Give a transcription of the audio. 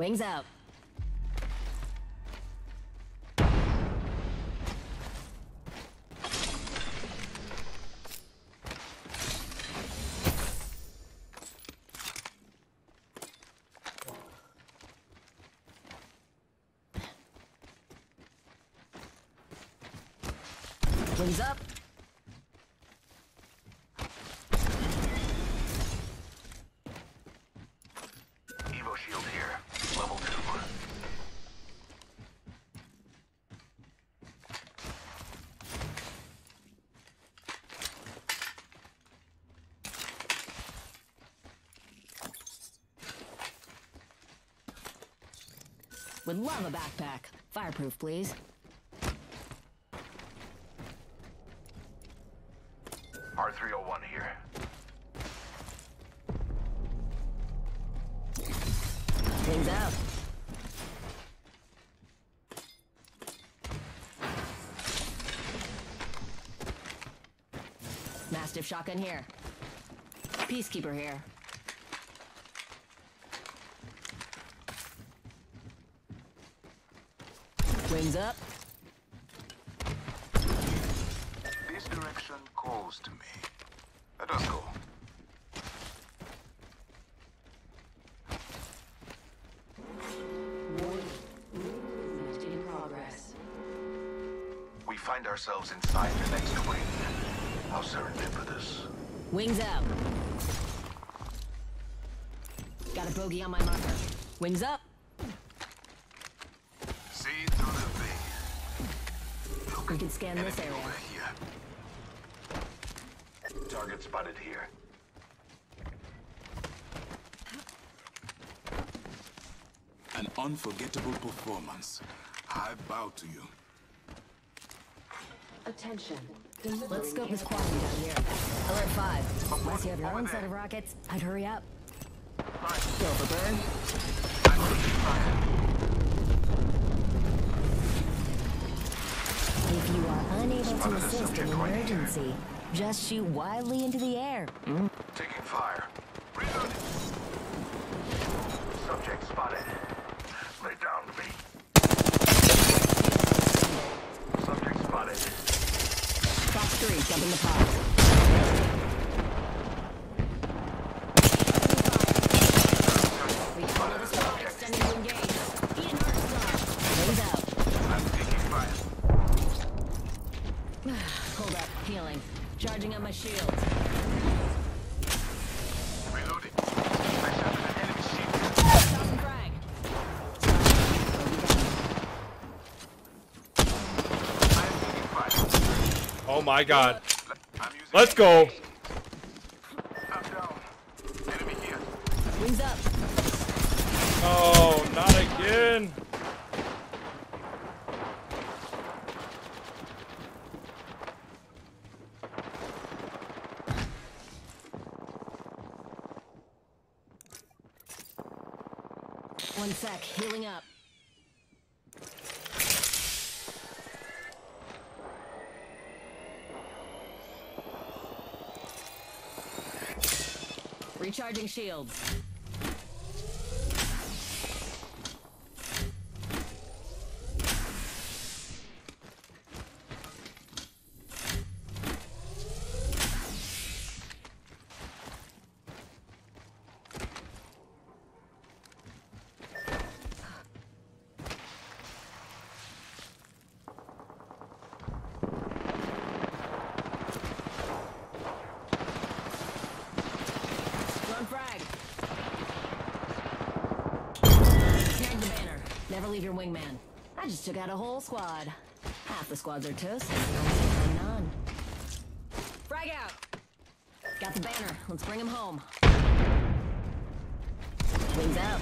Wings out. Wings up. Evo shield here. Level two. Would love a backpack. Fireproof, please. R301 here. Wings out. Mastiff shotgun here. Peacekeeper here. Wings up. This direction calls to me. Let us go. In progress. We find ourselves inside the next ring. How serendipitous. Wings out. Got a bogey on my marker. Wings up. We can scan this area. over here. Target spotted here. An unforgettable performance. I bow to you. Attention. Let's scope this quadrant down here. Alert 5. Unless you have your own set of rockets, I'd hurry up. Go to assist in an emergency, just shoot wildly into the air. Hmm? Taking fire. Reload. Subject spotted. Lay down to me. Subject spotted. Fox 3, jump in the pod. We got another squad extending to engage. Ian Hart's Wings out. I'm taking fire. Hold up, healing. Charging up my shield. Reloading. I shattered an enemy shield. Stop and frag. I'm taking fire. Oh my god. Let's go. I'm down. Enemy here. Wings up. Oh, not again. One sec, healing up. Recharging shields. Drone frag. Snag the leave your wingman. I just took out a whole squad. Half the squads are toast, none. Frag out. Got the banner. Let's bring him home. Wings out.